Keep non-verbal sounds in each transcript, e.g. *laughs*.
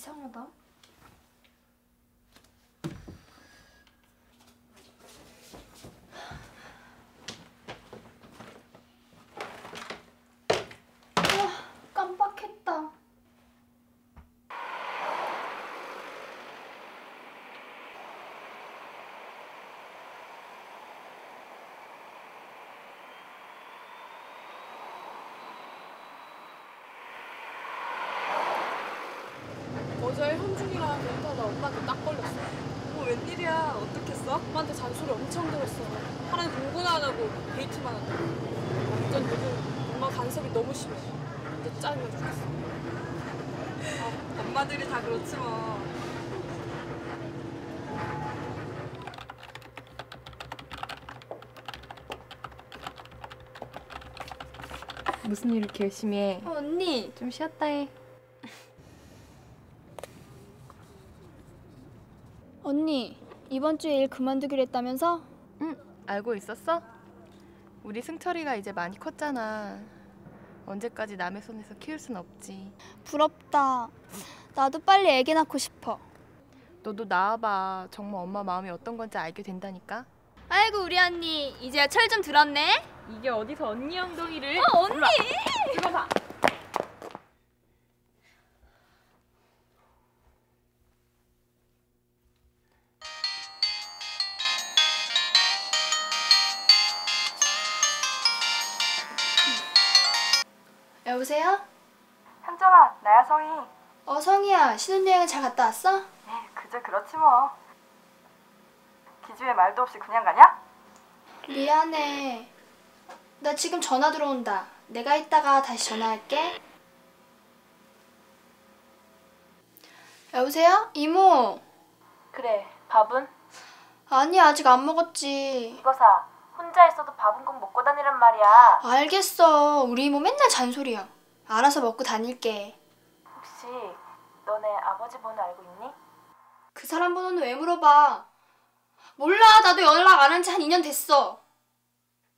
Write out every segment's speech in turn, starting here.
이상하다 뭐 웬일이야? 어떻겠어? 엄마한테 잔소리 엄청 들었어. 하나는 공부도 안 하고 데이트만 한다고. 완전 요즘 엄마 간섭이 너무 심해. 진짜 짜증나 죽겠어. 엄마들이 다 그렇지 뭐. 무슨 일 이렇게 열심히 해? 어, 언니. 좀 쉬었다 해. *laughs* 언니, 이번 주에 일 그만두기로 했다면서? 응, 알고 있었어? 우리 승철이가 이제 많이 컸잖아. 언제까지 남의 손에서 키울 순 없지. 부럽다. 나도 빨리 애기 낳고 싶어. 너도 나와봐. 정말 엄마 마음이 어떤 건지 알게 된다니까. 아이고 우리 언니 이제야 철 좀 들었네. 이게 어디서 언니 엉덩이를? 어 언니. 들어봐. 어 성희야 신혼여행 잘 갔다 왔어? 네, 그저 그렇지 뭐. 기집애 말도 없이 그냥 가냐? 미안해. 나 지금 전화 들어온다. 내가 이따가 다시 전화할게. 여보세요? 이모. 그래, 밥은? 아니 아직 안 먹었지. 이거 사. 혼자 있어도 밥은 꼭 먹고 다니란 말이야. 알겠어. 우리 이모 맨날 잔소리야. 알아서 먹고 다닐게. 혹시 너네 아버지 번호 알고 있니? 그 사람 번호는 왜 물어봐? 몰라. 나도 연락 안 한 지 한 2년 됐어.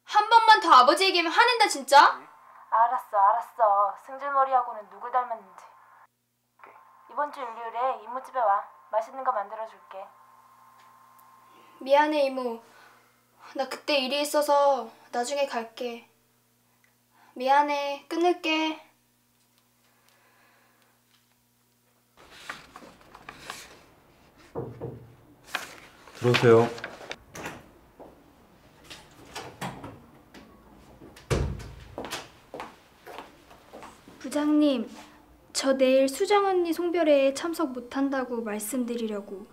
한 번만 더 아버지 얘기하면 화낸다 진짜? 알았어, 알았어. 승질머리하고는 누굴 닮았는지. 이번 주 일요일에 이모 집에 와. 맛있는 거 만들어줄게. 미안해 이모. 나 그때 일이 있어서 나중에 갈게. 미안해. 끊을게. 들어오세요. 부장님, 저 내일 수정 언니 송별회에 참석 못한다고 말씀드리려고.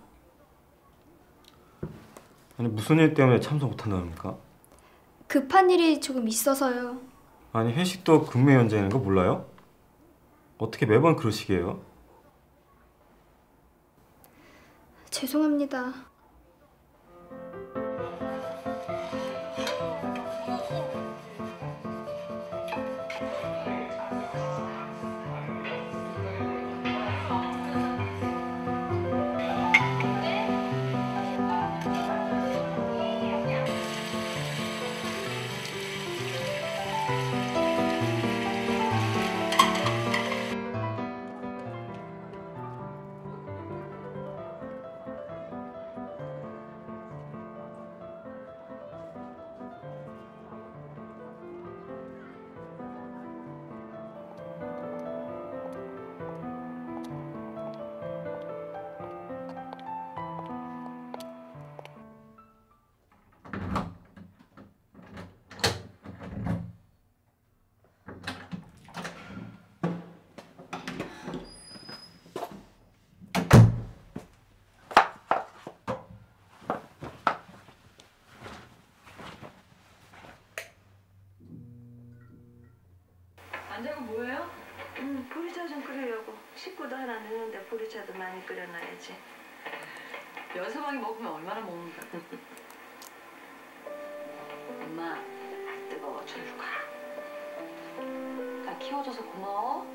아니 무슨 일 때문에 참석 못한다니까? 급한 일이 조금 있어서요. 아니 회식도 근무 연장인 거 몰라요? 어떻게 매번 그러시게요? 죄송합니다. 안 자고 뭐해요? 음, 보리차 좀 끓이려고. 식구도 하나 넣는데 보리차도 많이 끓여놔야지. 연서방이 먹으면 얼마나 먹는다. *laughs* 엄마, 뜨거워. 저리로 가. 나 키워줘서 고마워.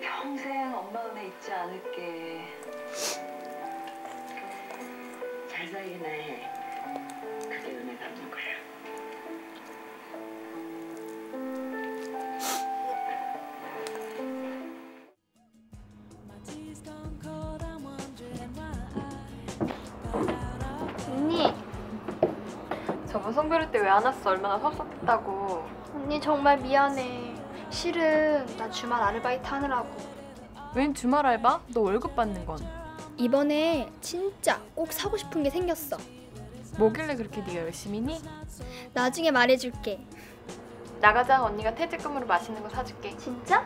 평생 엄마 은혜 잊지 않을게. 잘 살기나 해. 그게 은혜 갚는 거야. 성별회 때 왜 안 왔어? 얼마나 섭섭했다고. 언니 정말 미안해. 실은 나 주말 아르바이트 하느라고. 웬 주말 알바? 너 월급 받는 건. 이번에 진짜 꼭 사고 싶은 게 생겼어. 뭐길래 그렇게 네가 열심히니? 나중에 말해줄게. 나가자. 언니가 퇴직금으로 맛있는 거 사줄게. 진짜?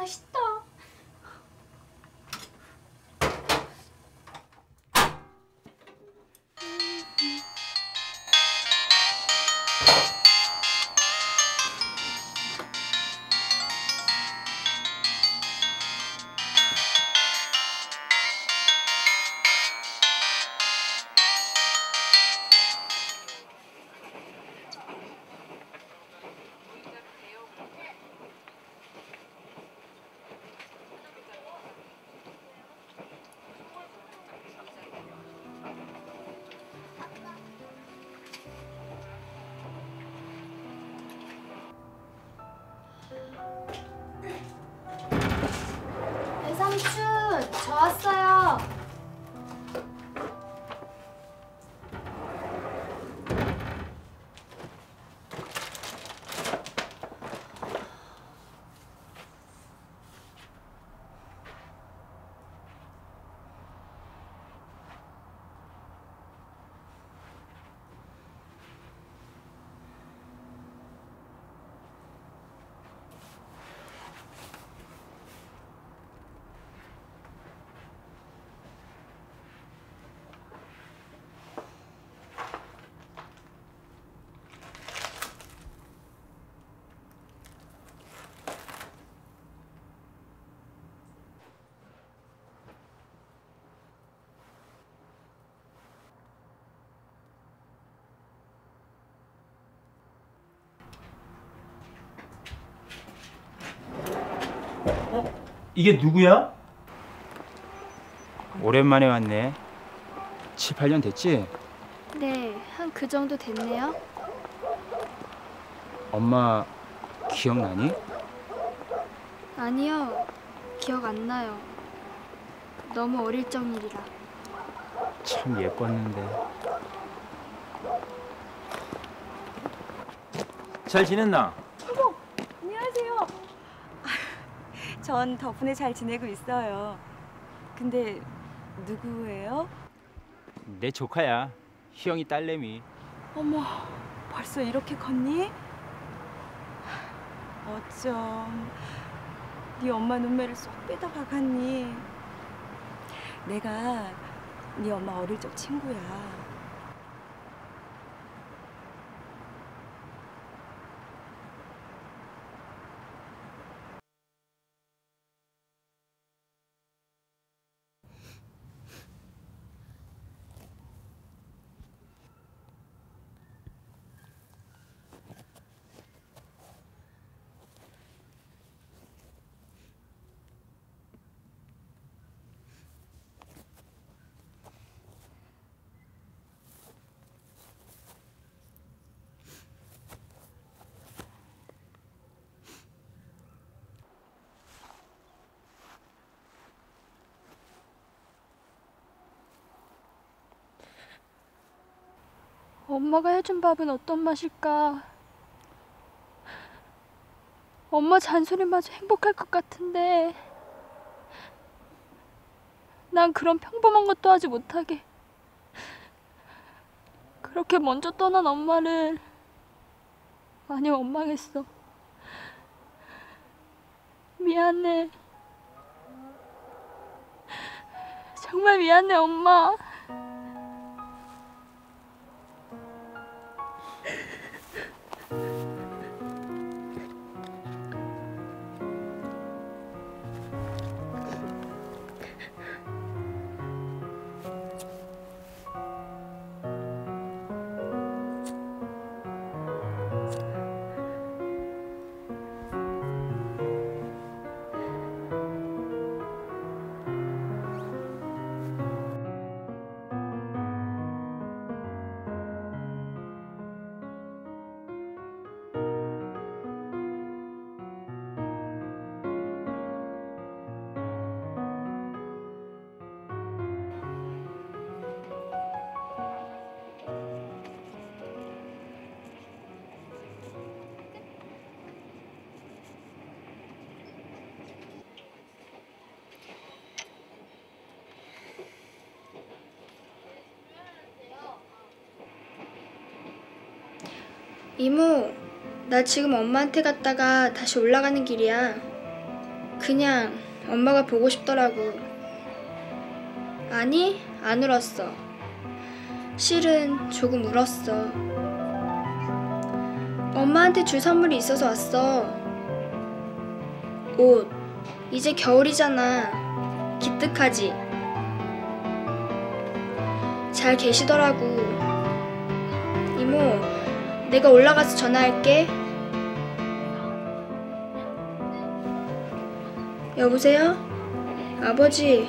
맛있 다. 외삼촌, 저 왔어요. 이게 누구야? 오랜만에 왔네. 7, 8년 됐지? 네, 한 그 정도 됐네요. 엄마 기억나니? 아니요, 기억 안 나요. 너무 어릴 적 일이라. 참 예뻤는데. 잘 지냈나? 안녕하세요. 전 덕분에 잘 지내고 있어요. 근데 누구예요? 내 조카야. 희영이 딸내미. 어머, 벌써 이렇게 컸니? 어쩜 네 엄마 눈매를 쏙 빼다 박았니? 내가 네 엄마 어릴 적 친구야. 엄마가 해준 밥은 어떤 맛일까? 엄마 잔소리마저 행복할 것 같은데 난 그런 평범한 것도 하지 못하게 그렇게 먼저 떠난 엄마를 많이 원망했어. 미안해. 정말 미안해, 엄마. 이모, 나 지금 엄마한테 갔다가 다시 올라가는 길이야. 그냥 엄마가 보고 싶더라고. 아니, 안 울었어. 실은 조금 울었어. 엄마한테 줄 선물이 있어서 왔어. 옷. 이제 겨울이잖아. 기특하지? 잘 계시더라고. 이모, 내가 올라가서 전화할게. 여보세요? 아버지,